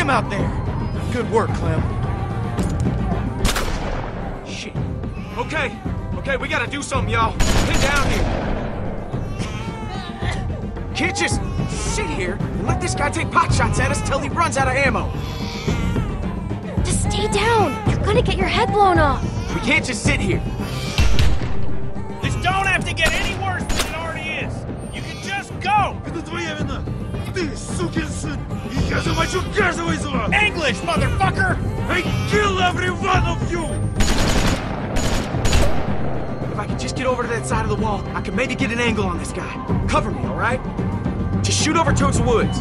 him out there! Good work, Clem. Shit. Okay, okay, we gotta do something, y'all. Get down here. Can't just sit here and let this guy take pot shots at us till he runs out of ammo. Just stay down. You're gonna get your head blown off. We can't just sit here. This don't have to get any worse than it already is. You can just go. Это твоя вина! Ты сукин сын! И я замочу каждого из вас! English, motherfucker! I kill every one of you! If I could just get over to that side of the wall, I could maybe get an angle on this guy. Cover me, all right? Just shoot over towards the woods.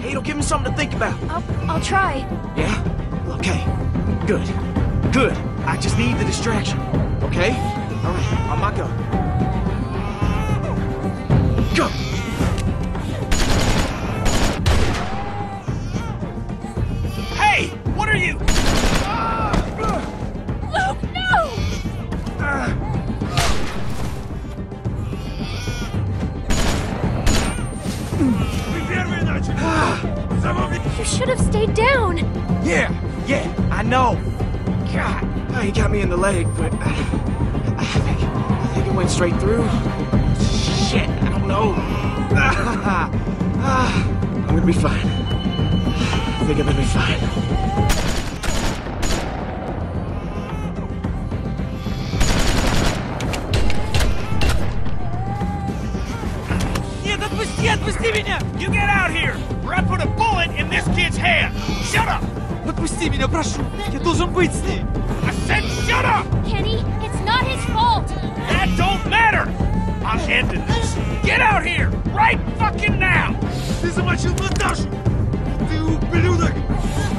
Hey, it'll give him something to think about. I'll, I'll try. Yeah? Okay. Good. Good. I just need the distraction. Okay? All right, on my go. Go! some of it. You should have stayed down. Yeah, yeah, I know. God, oh, he got me in the leg, but uh, I, think, I think it went straight through. Shit, I don't know. Ah, I'm gonna be fine. I think I'm gonna be fine. Отпусти меня, прошу! Я должен быть с ней! I said shut up! Kenny, it's not his fault. That don't matter! I'm ending this. Get out here! Right fucking now! Ты замочил Наташу! Ты ублюдок!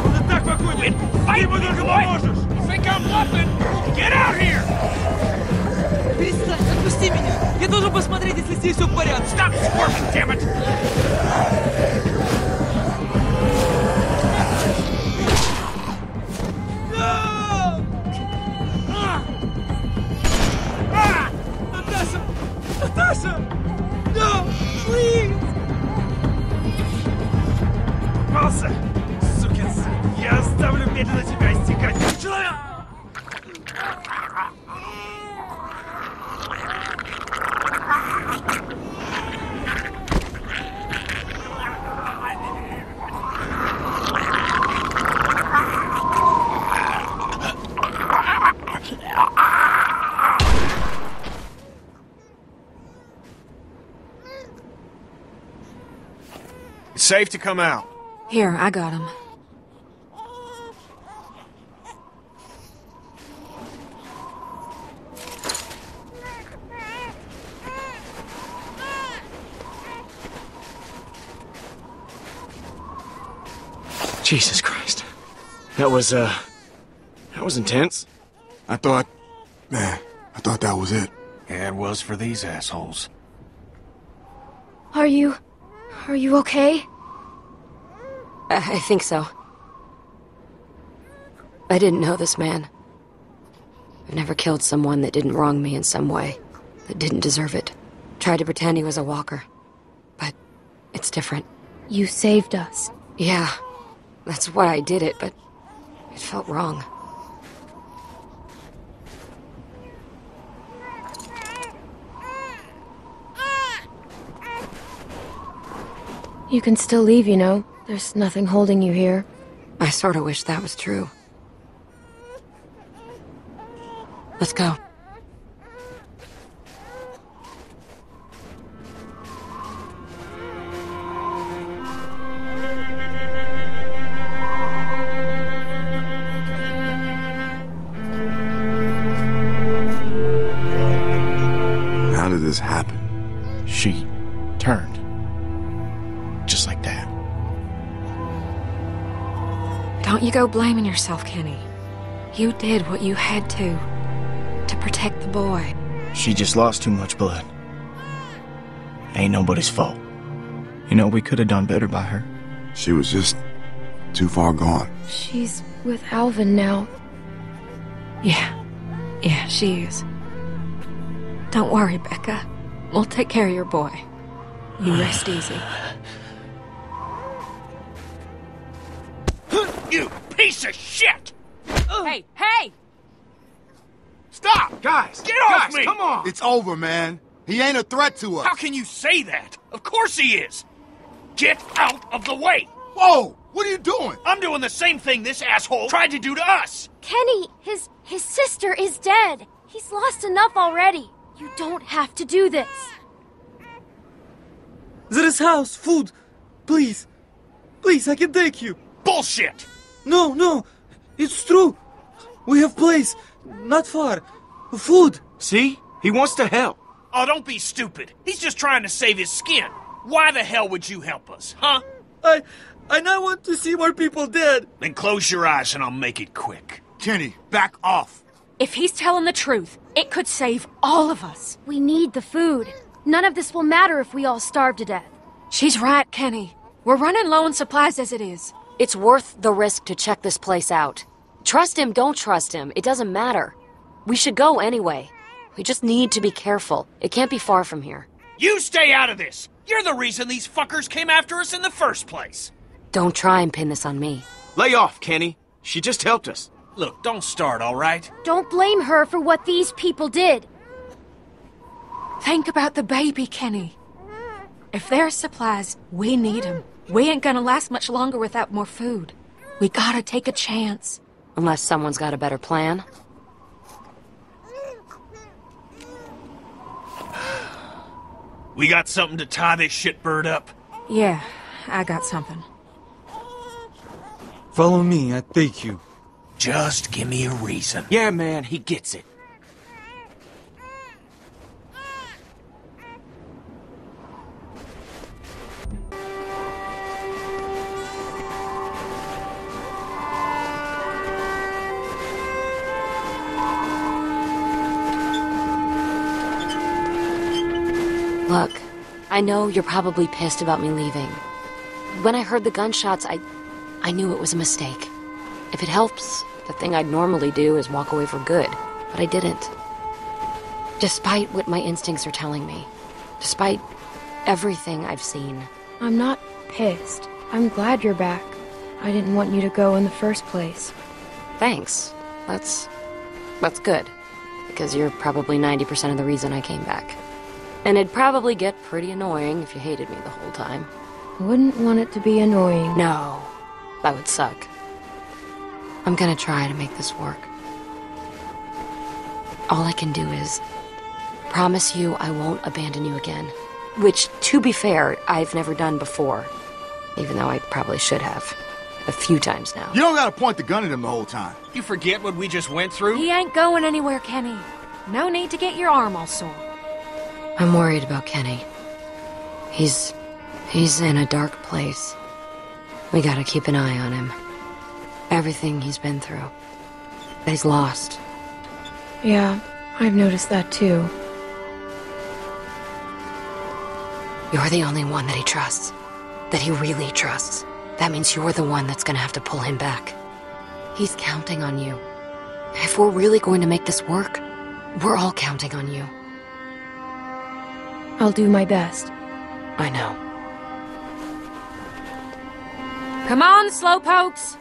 Он и так покойник! Ты ему me, только поможешь! You think I'm bluffing? Get out here! Перестань, отпусти меня! Я должен посмотреть, если здесь все в порядке! Stop squirming, damn it! It's safe to come out. Here, I got him. Jesus Christ. That was, uh, that was intense. I thought, man, I thought that was it. Yeah, it was for these assholes. Are you. Are you okay? I, I think so. I didn't know this man. I've never killed someone that didn't wrong me in some way, that didn't deserve it. Tried to pretend he was a walker. But it's different. You saved us. Yeah, that's why I did it, but it felt wrong. You can still leave, you know. There's nothing holding you here. I sort of wish that was true. Let's go. Go blaming yourself, Kenny. You did what you had to. To protect the boy. She just lost too much blood. Ain't nobody's fault. You know, we could have done better by her. She was just too far gone. She's with Alvin now. Yeah. Yeah, she is. Don't worry, Becca. We'll take care of your boy. You rest easy. You piece of shit! Hey, hey! Stop! Guys, Get off guys, me! come on! It's over, man. He ain't a threat to us. How can you say that? Of course he is! Get out of the way! Whoa! What are you doing? I'm doing the same thing this asshole tried to do to us! Kenny, his his sister is dead. He's lost enough already. You don't have to do this. There is house, food. Please. Please, I can take you. Bullshit! No, no. It's true. We have place. Not far. Food. See? He wants to help. Oh, don't be stupid. He's just trying to save his skin. Why the hell would you help us, huh? I I now want to see more people dead. Then close your eyes and I'll make it quick. Kenny, back off. If he's telling the truth, it could save all of us. We need the food. None of this will matter if we all starve to death. She's right, Kenny. We're running low on supplies as it is. It's worth the risk to check this place out. Trust him, don't trust him, it doesn't matter. We should go anyway. We just need to be careful. It can't be far from here. You stay out of this! You're the reason these fuckers came after us in the first place! Don't try and pin this on me. Lay off, Kenny. She just helped us. Look, don't start, alright? Don't blame her for what these people did. Think about the baby, Kenny. If there are supplies, we need 'em. We ain't gonna last much longer without more food. We gotta take a chance. Unless someone's got a better plan. We got something to tie this shitbird up? Yeah, I got something. Follow me, I take you. Just give me a reason. Yeah, man, he gets it. I know you're probably pissed about me leaving. When I heard the gunshots, I. I knew it was a mistake. If it helps, the thing I'd normally do is walk away for good, but I didn't. Despite what my instincts are telling me, despite everything I've seen, I'm not pissed. I'm glad you're back. I didn't want you to go in the first place. thanks. That's. that's good. Because you're probably 90% of the reason I came back. And it'd probably get pretty annoying if you hated me the whole time. Wouldn't want it to be annoying. No, that would suck. I'm gonna try to make this work. All I can do is promise you I won't abandon you again. Which, to be fair, I've never done before. Even though I probably should have. A few times now. You don't gotta point the gun at him the whole time. You forget what we just went through? He ain't going anywhere, Kenny. No need to get your arm all sore. I'm worried about Kenny. He's. he's in a dark place. We gotta keep an eye on him. Everything he's been through. He's lost. Yeah, I've noticed that too. You're the only one that he trusts. That he really trusts. That means you're the one that's gonna have to pull him back. He's counting on you. If we're really going to make this work, we're all counting on you. I'll do my best. I know. Come on, slowpokes.